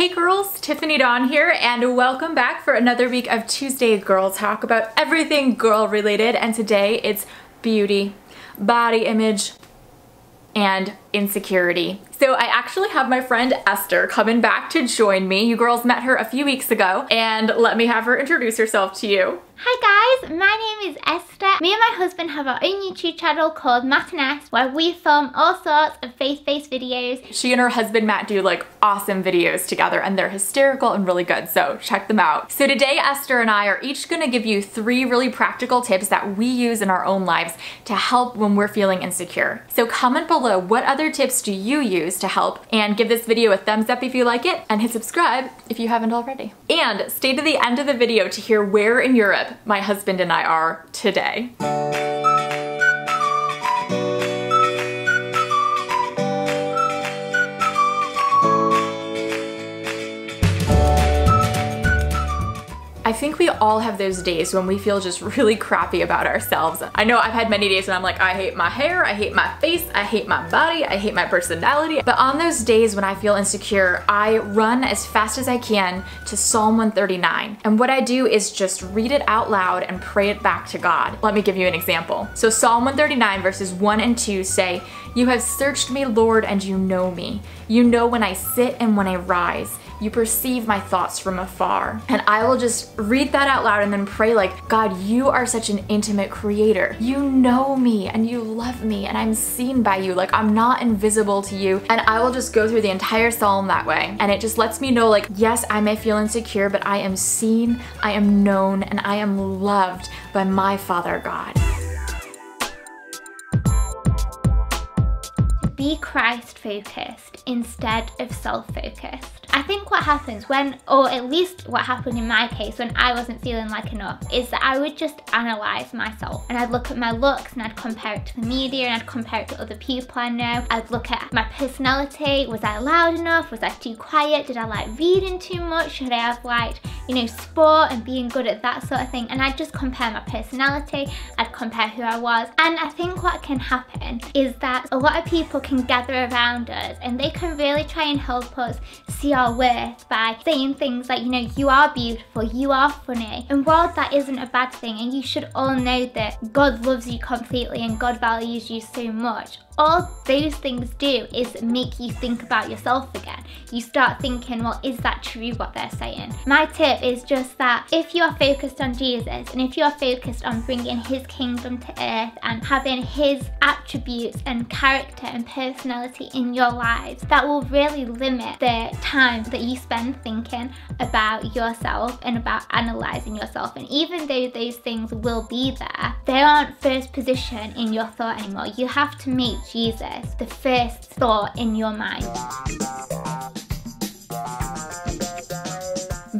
Hey girls, Tiffany Dawn here and welcome back for another week of Tuesday Girl Talk about everything girl related and today it's beauty, body image, and insecurity. So I actually have my friend Esther coming back to join me. You girls met her a few weeks ago and let me have her introduce herself to you. Hi guys, my name is Esther. Me and my husband have our own YouTube channel called Mat and Est where we film all sorts of faith-based videos. She and her husband Mat do like awesome videos together and they're hysterical and really good, so check them out. So today Esther and I are each gonna give you three really practical tips that we use in our own lives to help when we're feeling insecure. So comment below what other tips do you use to help and give this video a thumbs up if you like it and hit subscribe if you haven't already. And stay to the end of the video to hear where in Europe my husband and I are today. Think we all have those days when we feel just really crappy about ourselves. I know I've had many days when I'm like, I hate my hair, I hate my face, I hate my body, I hate my personality. But on those days when I feel insecure, I run as fast as I can to Psalm 139. And what I do is just read it out loud and pray it back to God. Let me give you an example. So Psalm 139 verses 1 and 2 say, You have searched me, Lord, and you know me. You know when I sit and when I rise. You perceive my thoughts from afar. And I will just read that out loud and then pray like, God, you are such an intimate creator. You know me and you love me and I'm seen by you. Like I'm not invisible to you. And I will just go through the entire psalm that way. And it just lets me know like, yes, I may feel insecure, but I am seen, I am known, and I am loved by my Father God. Be Christ focused instead of self focused. I think what happens when, or at least what happened in my case when I wasn't feeling like enough, is that I would just analyse myself and I'd look at my looks and I'd compare it to the media and I'd compare it to other people I know. I'd look at my personality. Was I loud enough? Was I too quiet? Did I like reading too much? Should I have liked, you know, sport and being good at that sort of thing? And I'd just compare my personality. I'd compare who I was. And I think what can happen is that a lot of people can gather around us and they can really try and help us see our worth by saying things like, you know, you are beautiful, you are funny. And while that isn't a bad thing, and you should all know that God loves you completely and God values you so much, all those things do is make you think about yourself again. You start thinking, well, is that true what they're saying? My tip is just that if you're focused on Jesus and if you're focused on bringing his kingdom to earth and having his attributes and character and personality in your lives, that will really limit the time that you spend thinking about yourself and about analysing yourself. And even though those things will be there, they aren't first position in your thought anymore. You have to make Jesus the first thought in your mind.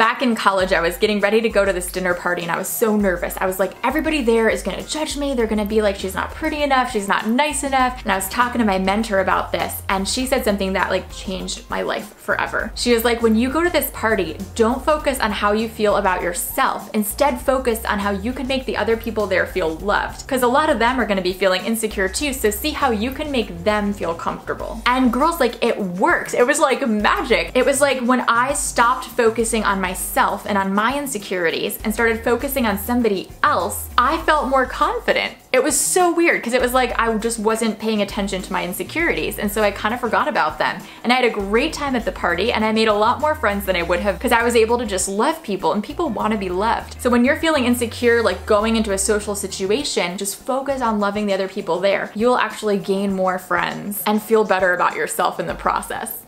Back in college, I was getting ready to go to this dinner party and I was so nervous. I was like, everybody there is gonna judge me. They're gonna be like, she's not pretty enough, she's not nice enough. And I was talking to my mentor about this and she said something that like changed my life forever. She was like, when you go to this party, don't focus on how you feel about yourself. Instead, focus on how you can make the other people there feel loved. Because a lot of them are gonna be feeling insecure too, so see how you can make them feel comfortable. And girls, like, it worked. It was like magic. It was like when I stopped focusing on my myself and on my insecurities and started focusing on somebody else, I felt more confident. It was so weird because it was like I just wasn't paying attention to my insecurities and so I kind of forgot about them. And I had a great time at the party and I made a lot more friends than I would have because I was able to just love people and people want to be loved. So when you're feeling insecure, like going into a social situation, just focus on loving the other people there. You'll actually gain more friends and feel better about yourself in the process.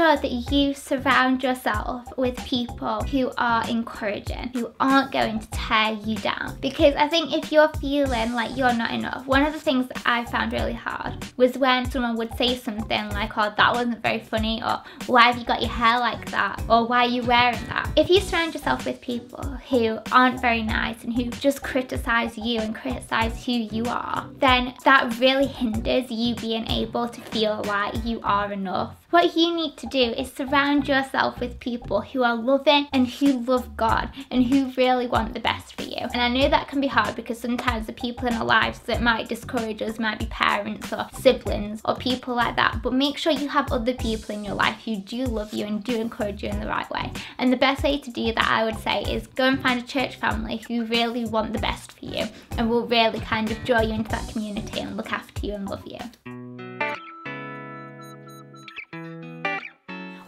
Sure that you surround yourself with people who are encouraging, who aren't going to tear you down. Because I think if you're feeling like you're not enough, one of the things that I found really hard was when someone would say something like, oh, that wasn't very funny, or why have you got your hair like that, or why are you wearing that? If you surround yourself with people who aren't very nice and who just criticize you and criticize who you are, then that really hinders you being able to feel like you are enough what you need to do is surround yourself with people who are loving and who love God and who really want the best for you. And I know that can be hard because sometimes the people in our lives that might discourage us might be parents or siblings or people like that. But make sure you have other people in your life who do love you and do encourage you in the right way. And the best way to do that, I would say, is go and find a church family who really want the best for you and will really kind of draw you into that community and look after you and love you.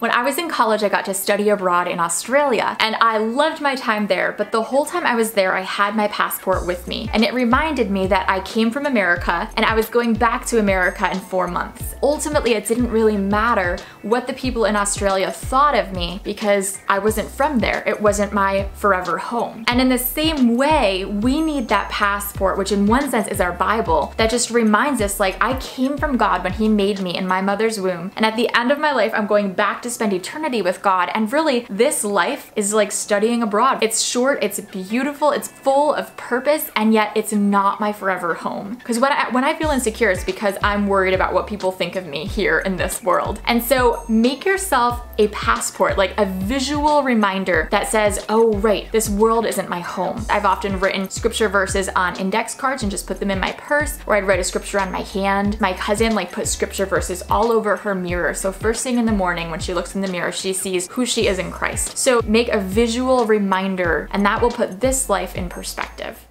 When I was in college, I got to study abroad in Australia, and I loved my time there, but the whole time I was there, I had my passport with me, and it reminded me that I came from America and I was going back to America in four months. Ultimately, it didn't really matter what the people in Australia thought of me because I wasn't from there. It wasn't my forever home. And in the same way, we need that passport, which in one sense is our Bible, that just reminds us like I came from God when He made me in my mother's womb, and at the end of my life, I'm going back to spend eternity with God. And really, this life is like studying abroad. It's short, it's beautiful, it's full of purpose, and yet it's not my forever home. Because when I, when I feel insecure, it's because I'm worried about what people think of me here in this world. And so make yourself a passport, like a visual reminder that says, oh right, this world isn't my home. I've often written scripture verses on index cards and just put them in my purse, or I'd write a scripture on my hand. My cousin like put scripture verses all over her mirror. So first thing in the morning when she looks looks in the mirror, she sees who she is in Christ. So make a visual reminder and that will put this life in perspective.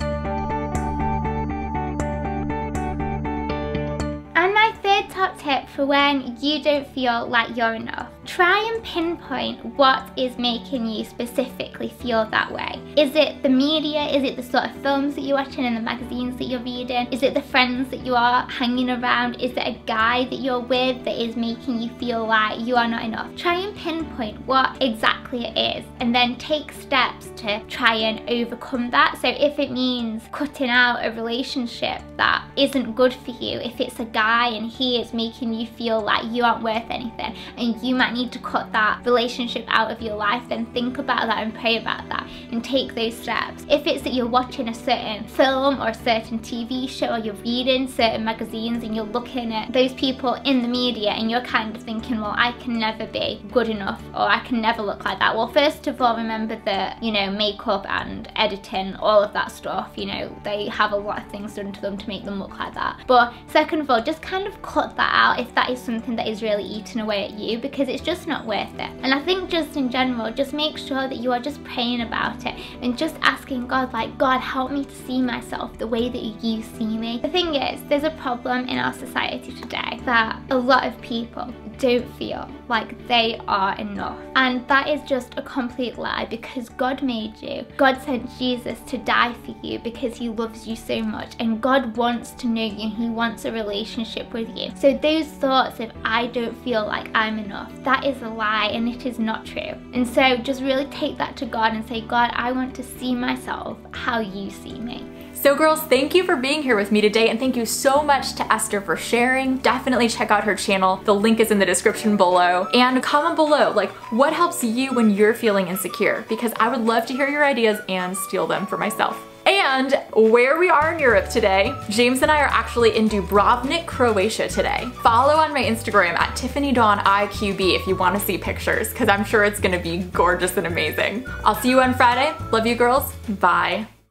Top tip for when you don't feel like you're enough Try and pinpoint what is making you specifically feel that way. Is it the media? Is it the sort of films that you're watching and the magazines that you're reading? Is it the friends that you are hanging around? Is it a guy that you're with that is making you feel like you are not enough? Try and pinpoint what exactly it is and then take steps to try and overcome that. So if it means cutting out a relationship that isn't good for you, if it's a guy and he is making you feel like you aren't worth anything and you might might need to cut that relationship out of your life, then think about that and pray about that and take those steps. If it's that you're watching a certain film or a certain TV show or you're reading certain magazines and you're looking at those people in the media and you're kind of thinking, well, I can never be good enough or I can never look like that. Well, first of all, remember that, you know, makeup and editing, all of that stuff, you know, they have a lot of things done to them to make them look like that. But second of all, just kind of cut that out if that is something that is really eating away at you because it's just not worth it. And I think just in general, just make sure that you are just praying about it and just asking God, like, God, help me to see myself the way that you see me. The thing is, there's a problem in our society today that a lot of people don't feel like they are enough. And that is just a complete lie because God made you. God sent Jesus to die for you because he loves you so much and God wants to know you he wants a relationship with you. So those thoughts of I don't feel like I'm enough, that is a lie and it is not true. And so just really take that to God and say, God, I want to see myself how you see me. So girls, thank you for being here with me today and thank you so much to Esther for sharing. Definitely check out her channel. The link is in the description below. And comment below, like what helps you when you're feeling insecure? Because I would love to hear your ideas and steal them for myself. And where we are in Europe today, James and I are actually in Dubrovnik, Croatia today. Follow on my Instagram at Tiffany Dawn IQB if you want to see pictures, because I'm sure it's going to be gorgeous and amazing. I'll see you on Friday. Love you girls. Bye.